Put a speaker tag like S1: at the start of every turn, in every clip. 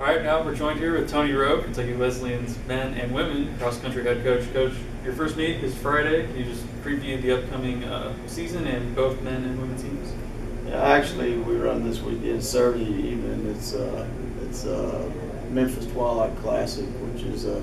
S1: All right, now we're joined here with Tony Rowe, Kentucky Wesleyan's men and women cross country head coach. Coach, your first meet is Friday. Can you just preview the upcoming uh, season and both men and women teams?
S2: Yeah, actually, we run this weekend Saturday evening. It's uh, it's uh, Memphis Twilight Classic, which is a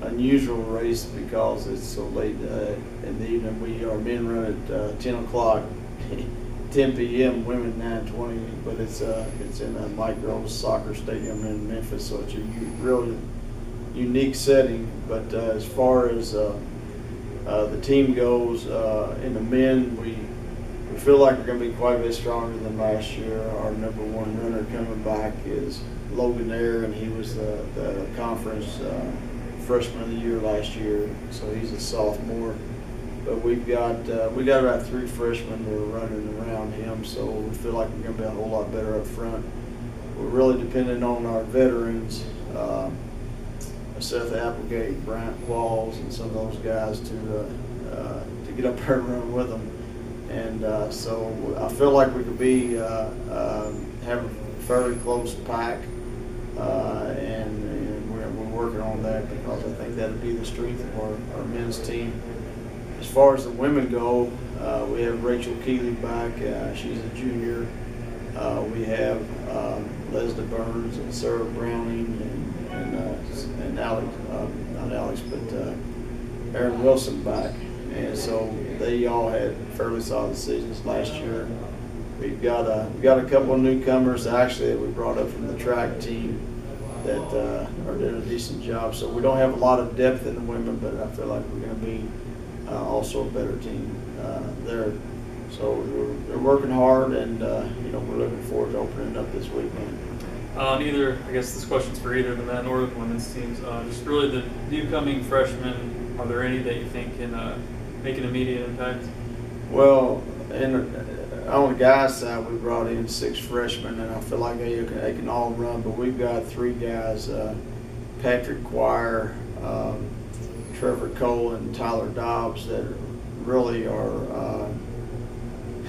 S2: unusual race because it's so late uh, in the evening. We our men run at uh, 10 o'clock. 10 p.m. Women 9:20, but it's uh it's in a Mike Rose Soccer Stadium in Memphis, so it's a really unique setting. But uh, as far as uh, uh, the team goes, uh, in the men, we we feel like we're going to be quite a bit stronger than last year. Our number one runner coming back is Logan Air, and he was the, the conference uh, freshman of the year last year, so he's a sophomore. But we've got uh, we got about three freshmen that are running around him, so we feel like we're going to be a whole lot better up front. We're really dependent on our veterans, uh, Seth Applegate, Bryant Walls, and some of those guys to uh, uh, to get up there and run with them. And uh, so I feel like we could be uh, um, have a fairly close pack, and, and we're, we're working on that because I think that'll be the strength of our, our men's team. As far as the women go, uh, we have Rachel Keeley back. Uh, she's a junior. Uh, we have um, Burns and Sarah Browning and and, uh, and Alex, uh, not Alex, but uh, Aaron Wilson back. And so they all had fairly solid seasons last year. We've got a we've got a couple of newcomers actually that we brought up from the track team that are doing a decent job. So we don't have a lot of depth in the women, but I feel like we're going to be uh, also a better team uh, there. So we're, they're working hard, and uh, you know we're looking forward to opening up this weekend.
S1: Uh, on either, I guess this question's for either the men or the women's teams. Uh, just really the new newcoming freshmen. Are there any that you think can uh, make an immediate impact?
S2: Well, and on the guys' side, we brought in six freshmen, and I feel like they can, they can all run. But we've got three guys: uh, Patrick Quire, um, Trevor Cole, and Tyler Dobbs that really are uh,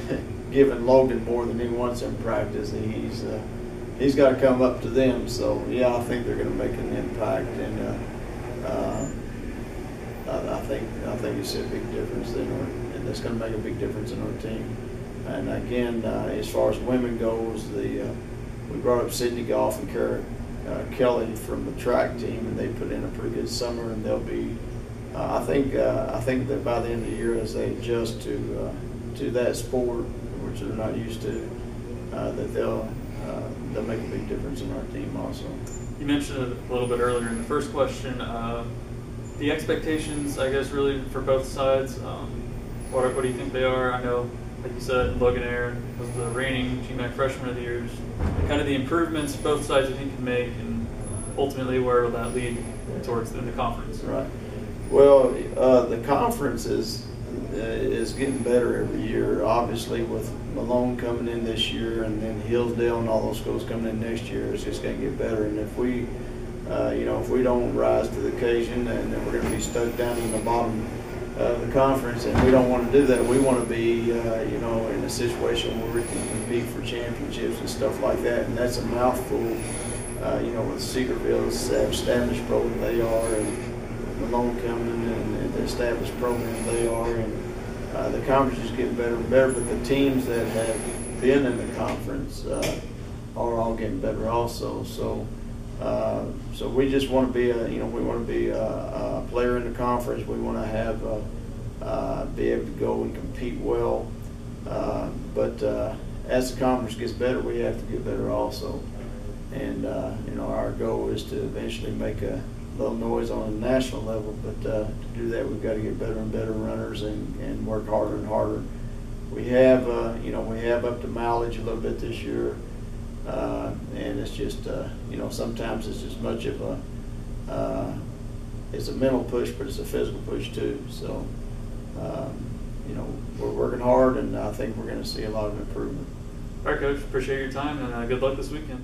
S2: giving Logan more than he wants in practice. He's uh, he's got to come up to them. So yeah, I think they're going to make an impact, and uh, uh, I, I think I think it's a big difference in our, and that's going to make a big difference in our team. And again, uh, as far as women goes, the uh, we brought up Sydney Golf and Kelly from the track team, and they put in a pretty good summer, and they'll be. Uh, I think uh, I think that by the end of the year, as they adjust to uh, to that sport, which they're not used to, uh, that they'll uh, they'll make a big difference in our team also.
S1: You mentioned it a little bit earlier in the first question. Uh, the expectations, I guess, really for both sides. Um, what, are, what do you think they are? I know, like you said, Logan Air was the reigning GMAC freshman of the year. Just kind of the improvements both sides you think can make, and ultimately where will that lead towards in the conference?
S2: Right. Well, uh, the conference is uh, is getting better every year. Obviously, with Malone coming in this year, and then Hillsdale and all those schools coming in next year, it's just going to get better. And if we, uh, you know, if we don't rise to the occasion, then, then we're going to be stuck down in the bottom of the conference, and we don't want to do that. We want to be, uh, you know, in a situation where we can compete for championships and stuff like that. And that's a mouthful, uh, you know, with Cedarville's established program they are, and Malone coming and, the established program they are, and uh, the conference is getting better and better. But the teams that have been in the conference uh, are all getting better also. So, uh, so we just want to be a, you know, we want to be a, a player in the conference. We want to have, uh, uh, be able to go and compete well. Uh, but uh, as the conference gets better, we have to get better also. And uh, you know, our goal is to eventually make a little noise on a national level. But uh, to do that, we've got to get better and better runners and, and work harder and harder. We have, uh, you know, we have up to mileage a little bit this year, uh, and it's just, uh, you know, sometimes it's as much of a, uh, it's a mental push, but it's a physical push too. So, um, you know, we're working hard, and I think we're going to see a lot of improvement.
S1: All right, Coach. Appreciate your time, and uh, good luck this weekend.